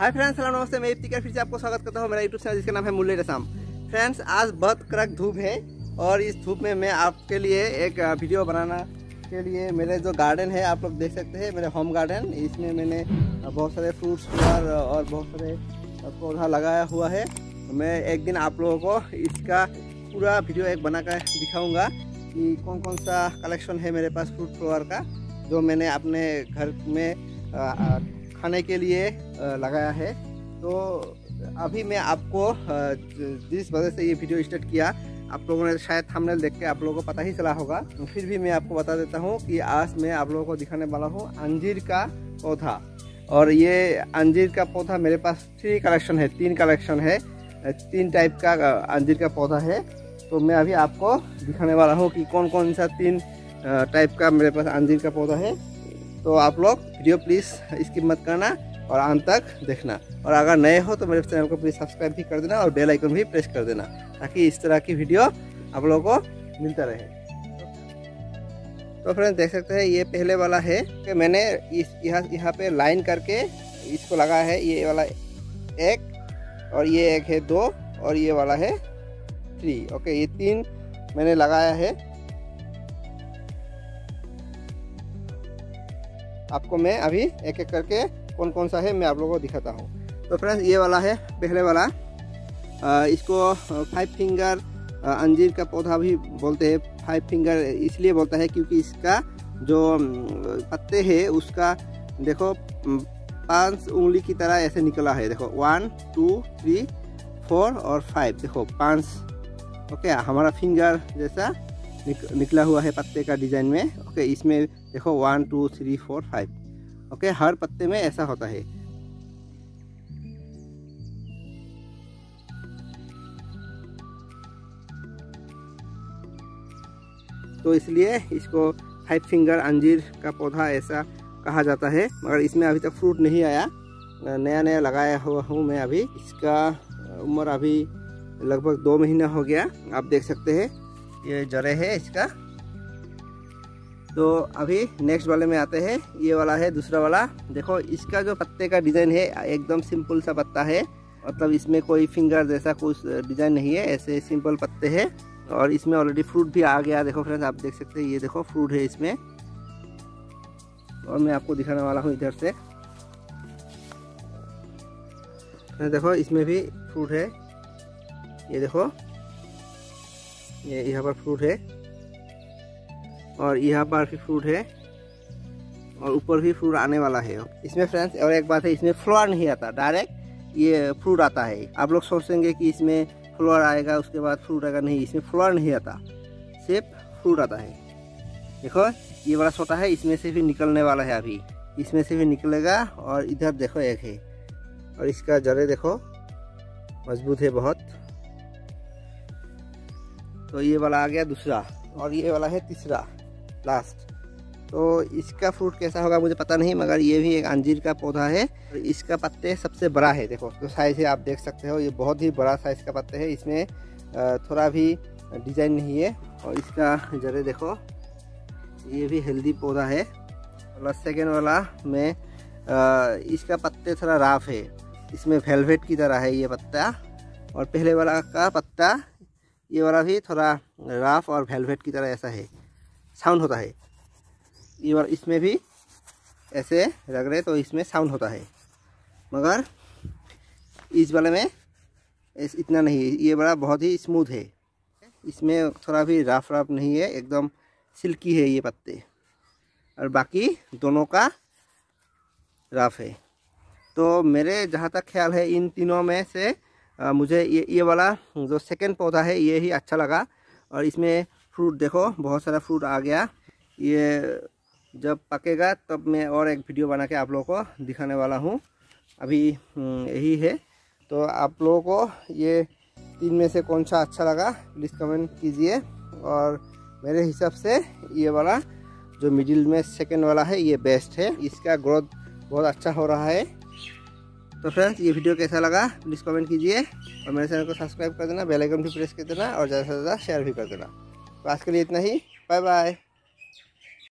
Hi friends hello नमस्ते। मैं इफ्तिकार फिर से आपको स्वागत करता हूँ मेरा यूट्यूब चैनल जिसका नाम है मुल्ले रसाम। फ्रेंड्स आज बहुत कड़क धूप है और इस धूप में मैं आपके लिए एक वीडियो बनाना के लिए मेरे जो गार्डन है, आप लोग देख सकते हैं, मेरे होम गार्डन इसमें मैंने बहुत सारे फ्रूट्स फ्लावर और बहुत सारे पौधा लगाया हुआ है। मैं एक दिन आप लोगों को इसका पूरा वीडियो एक बना कर दिखाऊँगा कि कौन कौन सा कलेक्शन है मेरे पास फ्रूट फ्लावर का, जो मैंने अपने घर में खाने के लिए लगाया है। तो अभी मैं आपको जिस वजह से ये वीडियो स्टार्ट किया, आप लोगों ने शायद थंबनेल देख के आप लोगों को पता ही चला होगा। फिर भी मैं आपको बता देता हूँ कि आज मैं आप लोगों को दिखाने वाला हूँ अंजीर का पौधा। और ये अंजीर का पौधा मेरे पास थ्री कलेक्शन है, तीन कलेक्शन है, तीन टाइप का अंजीर का पौधा है। तो मैं अभी आपको दिखाने वाला हूँ कि कौन कौन सा तीन टाइप का मेरे पास अंजीर का पौधा है। तो आप लोग वीडियो प्लीज़ स्किप मत करना और अंत तक देखना। और अगर नए हो तो मेरे चैनल को प्लीज़ सब्सक्राइब भी कर देना और बेल आइकन भी प्रेस कर देना, ताकि इस तरह की वीडियो आप लोगों को मिलता रहे। तो फ्रेंड्स, देख सकते हैं, ये पहले वाला है कि मैंने इस, यहाँ यहाँ पे लाइन करके इसको लगाया है, ये वाला एक और ये एक है दो और ये वाला है थ्री ओके ये तीन मैंने लगाया है। आपको मैं अभी एक एक करके कौन कौन सा है मैं आप लोगों को दिखाता हूँ। तो फ्रेंड्स ये वाला है पहले वाला। आ, इसको फाइव फिंगर अंजीर का पौधा भी बोलते हैं। फाइव फिंगर इसलिए बोलता है क्योंकि इसका जो पत्ते है उसका देखो पाँच उंगली की तरह ऐसे निकला है। देखो वन टू थ्री फोर और फाइव देखो पाँच ओके हमारा फिंगर जैसा निक, निकला हुआ है पत्ते का डिज़ाइन में। ओके इसमें देखो one two three four five okay हर पत्ते में ऐसा होता है। तो इसलिए इसको फाइव फिंगर अंजीर का पौधा ऐसा कहा जाता है। मगर इसमें अभी तक फ्रूट नहीं आया। नया नया लगाया हुआ हूँ मैं अभी। इसका उम्र अभी लगभग दो महीना हो गया। आप देख सकते हैं। ये जरे है इसका। तो अभी नेक्स्ट वाले में आते हैं। ये वाला है, दूसरा वाला। देखो, इसका जो पत्ते का डिज़ाइन है, एकदम सिंपल सा पत्ता है। मतलब इसमें कोई फिंगर जैसा कुछ डिज़ाइन नहीं है, ऐसे सिंपल पत्ते हैं। और इसमें ऑलरेडी फ्रूट भी आ गया। देखो फ्रेंड्स आप देख सकते हैं, ये देखो फ्रूट है इसमें। और मैं आपको दिखाने वाला हूँ इधर से। देखो, इसमें भी फ्रूट है। ये देखो। ये यहाँ पर फ्रूट है। और यहाँ पर भी फ्रूट है। और ऊपर भी फ्रूट आने वाला है। इसमें फ्रेंड्स और एक बात है, इसमें फ्लोर नहीं आता। डायरेक्ट ये फ्रूट आता है। आप लोग सोचेंगे कि इसमें फ्लोर आएगा, उसके बाद फ्रूट आएगा। नहीं, इसमें फ्लोर नहीं आता। सिर्फ़ फ्रूट आता है। देखो, ये वाला छोटा है, इसमें से भी निकलने वाला है अभी। इसमें से भी निकलेगा, और इधर देखो एक है। और इसका जड़े देखो, मज़बूत है बहुत। तो ये वाला आ गया दूसरा, और ये वाला है तीसरा लास्ट तो इसका फ्रूट कैसा होगा मुझे पता नहीं, मगर ये भी एक अंजीर का पौधा है, और इसका पत्ते सबसे बड़ा है, देखो तो साइज़ है, आप देख सकते हो, ये बहुत ही बड़ा साइज़ का पत्ते है, इसमें थोड़ा भी डिज़ाइन नहीं है, और इसका जरे देखो, ये भी हेल्दी पौधा है प्लस सेकेंड वाला में इसका पत्ते थोड़ा राफ है, इसमें वेलवेट की तरह है ये पत्ता, और पहले वाला का पत्ता ये वाला भी थोड़ा राफ और वेलवेट की तरह ऐसा है। साउंड होता है। ये वाला, इसमें भी ऐसे रग रहे तो इसमें साउंड होता है। मगर इस वाले में इतना नहीं। ये बड़ा बहुत ही स्मूथ है। इसमें थोड़ा भी राफ राफ नहीं है, एकदम सिल्की है ये पत्ते। और बाकी दोनों का राफ है। तो मेरे जहाँ तक ख्याल है, इन तीनों में से आ, मुझे ये ये वाला जो सेकंड पौधा है ये ही अच्छा लगा। और इसमें फ्रूट देखो बहुत सारा फ्रूट आ गया। ये जब पकेगा तब मैं और एक वीडियो बना के आप लोगों को दिखाने वाला हूँ। अभी यही है। तो आप लोगों को ये तीन में से कौन सा अच्छा लगा प्लीज़ कमेंट कीजिए। और मेरे हिसाब से ये वाला जो मिडिल में सेकेंड वाला है ये बेस्ट है। इसका ग्रोथ बहुत अच्छा हो रहा है। तो फ्रेंड्स ये वीडियो कैसा लगा? प्लीज़ कमेंट कीजिए और मेरे चैनल को सब्सक्राइब कर देना बेल आइकन भी प्रेस कर देना और ज़्यादा से ज़्यादा शेयर भी कर देना। तो आज के लिए इतना ही। Bye bye